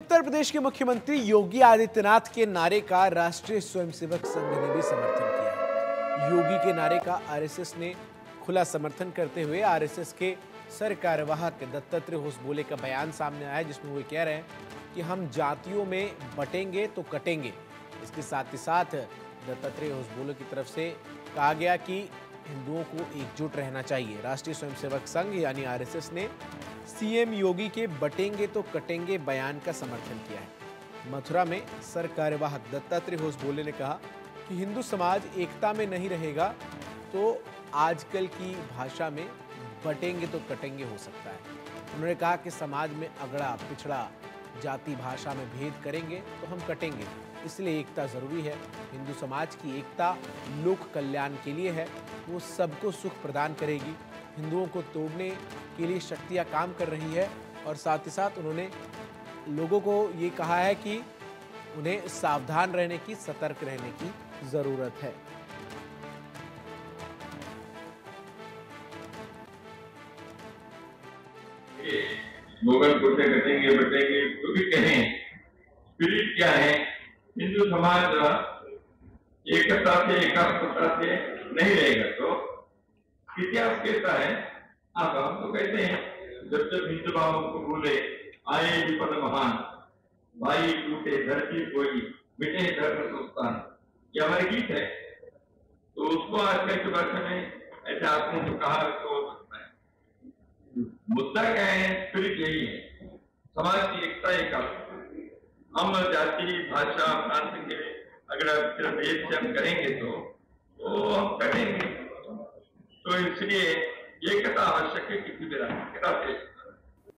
उत्तर प्रदेश के मुख्यमंत्री योगी आदित्यनाथ के नारे का राष्ट्रीय स्वयंसेवक संघ ने भी समर्थन किया योगी के नारे का आरएसएस ने खुला समर्थन करते हुए आरएसएस के सर कार्यवाहक दत्तात्रेय होसबोले का बयान सामने आया, जिसमें वो कह रहे हैं कि हम जातियों में बटेंगे तो कटेंगे। इसके साथ ही साथ दत्तात्रेय होसबोले की तरफ़ से कहा गया कि हिंदुओं को एकजुट रहना चाहिए। राष्ट्रीय स्वयंसेवक संघ यानी आरएसएस ने सीएम योगी के बटेंगे तो कटेंगे बयान का समर्थन किया है। मथुरा में सर कार्यवाहक दत्तात्रेय होसबोले ने कहा कि हिंदू समाज एकता में नहीं रहेगा तो आजकल की भाषा में बटेंगे तो कटेंगे हो सकता है। उन्होंने कहा कि समाज में अगड़ा पिछड़ा जाति भाषा में भेद करेंगे तो हम कटेंगे। इसलिए एकता ज़रूरी है। हिंदू समाज की एकता लोक कल्याण के लिए है। वो सबको सुख प्रदान करेगी। हिंदुओं को तोड़ने के लिए शक्तियाँ काम कर रही है और साथ ही साथ उन्होंने लोगों को ये कहा है कि उन्हें सावधान रहने की, सतर्क रहने की ज़रूरत है। कटेंगे बटेंगे जो भी कहें स्पिरिट क्या है? हिंदू समाज एकता से एकात्मता से नहीं रहेगा तो इतिहास कहता है आप हम तो कहते हैं, जब जब हिंदू भावों को भूले आए विपद महान, भाई टूटे धरती कोई, मिटे धर्म संस्थान ये हमारे गीत है। तो उसको आजकल के भाषा में ऐसे आपने जो कहा तो हो सकता है मुद्दा क्या है, स्पिरिट यही है। समाज की एकता एक हम जाति, भाषा, प्रांत के अगर सिर्फ़ भेद से हम करेंगे तो तो हम करेंगे इसलिए एकता आवश्यक है राष्ट्र से